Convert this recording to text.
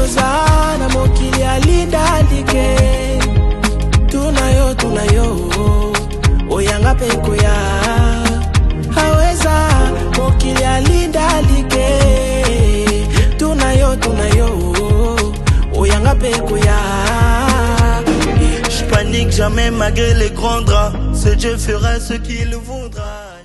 toza na mokili alindandike tunayo tunayo. Oyanga mpe koya aweza mokili alindandike tunayo tunayo. Oyanga mpe koya Je panique jamais malgré les grands draps. Ce Dieu fera ce qu'il voudra.